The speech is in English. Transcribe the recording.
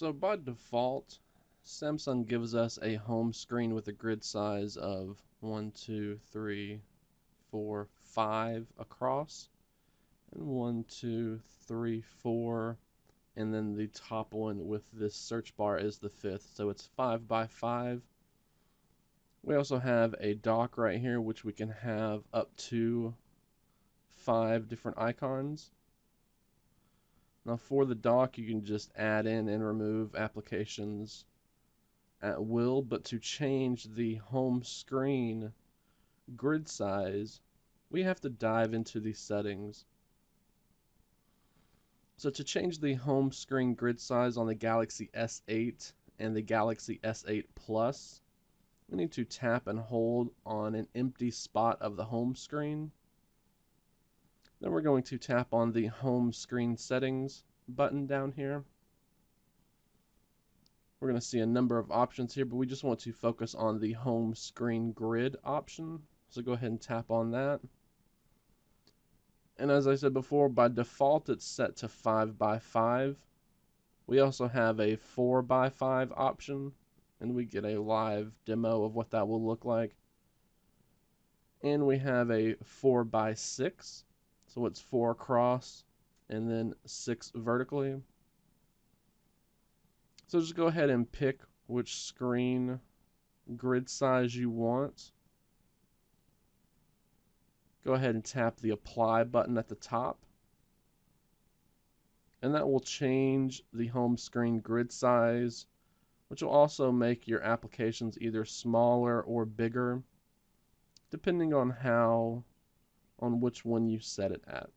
So by default, Samsung gives us a home screen with a grid size of one, two, three, four, five across, and one, two, three, four, and then the top one with this search bar is the fifth, so it's five by five. We also have a dock right here, which we can have up to five different icons. Now for the dock, you can just add in and remove applications at will, but to change the home screen grid size, we have to dive into the settings. So to change the home screen grid size on the Galaxy S8 and the Galaxy S8 Plus, we need to tap and hold on an empty spot of the home screen. Then we're going to tap on the home screen settings button down here. We're going to see a number of options here, but we just want to focus on the home screen grid option. So go ahead and tap on that. And as I said before, by default it's set to 5 by 5 We also have a 4 by 5 option, and we get a live demo of what that will look like. And we have a 4 by 6 so it's 4 across and then 6 vertically. So just go ahead and pick which screen grid size you want go ahead and tap the apply button at the top. And that will change the home screen grid size, which will also make your applications either smaller or bigger, depending on how, on which one you set it at.